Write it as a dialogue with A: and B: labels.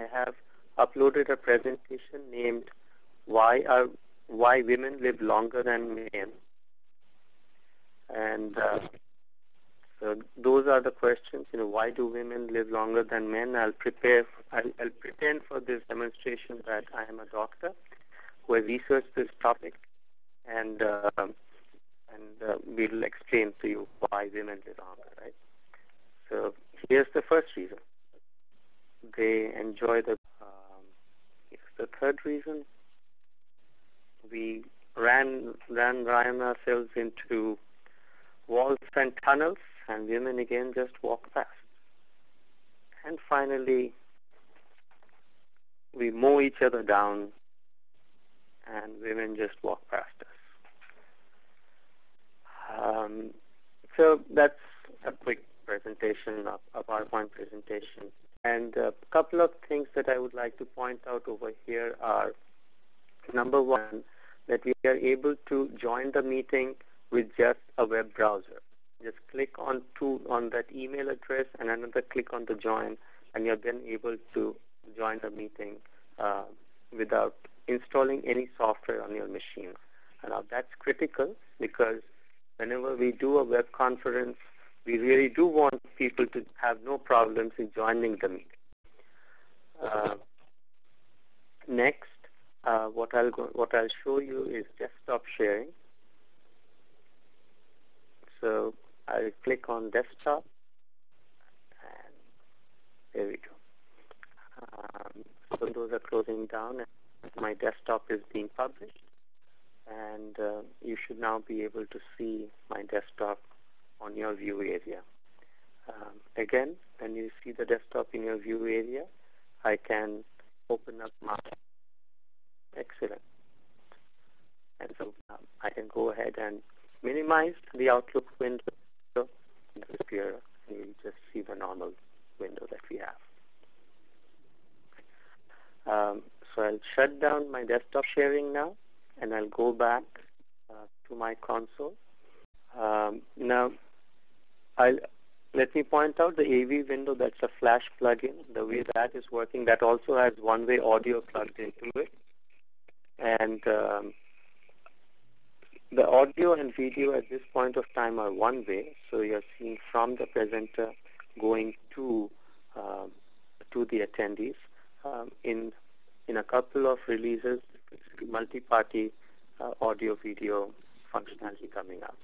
A: I have uploaded a presentation named Why Are Why Women Live Longer Than Men. And uh, so those are the questions. You know, why do women live longer than men? I'll prepare. I'll, I'll pretend for this demonstration that I am a doctor who has researched this topic, and uh, and uh, we'll explain to you why women live longer. Right. So here's the first reason. They enjoy the. Um, the third reason. We ran ran ran ourselves into walls and tunnels and women again just walk past. And finally, we mow each other down and women just walk past us. Um, so that's a quick presentation, of a PowerPoint presentation. And a couple of things that I would like to point out over here are, number one, that we are able to join the meeting with just a web browser. Just click on two on that email address and another click on the join, and you're then able to join the meeting uh, without installing any software on your machine. And now that's critical because whenever we do a web conference, we really do want people to have no problems in joining the meeting. Uh, next, uh, what I'll go, what I'll show you is desktop sharing. So I'll click on desktop and there we go. Um, so those are closing down and my desktop is being published and uh, you should now be able to see my desktop on your view area. Um, again, when you see the desktop in your view area, I can open up my excellent. And so um, I can go ahead and minimize the Outlook window disappear and you just see the normal window that we have. Um, so I'll shut down my desktop sharing now and I'll go back uh, to my console. Um, now, I'll, let me point out the AV window, that's a flash plugin. The way that is working, that also has one-way audio plugged into it. And um, the audio and video at this point of time are one way, so you're seeing from the presenter going to um, to the attendees. Um, in in a couple of releases, multi-party uh, audio video functionality coming up.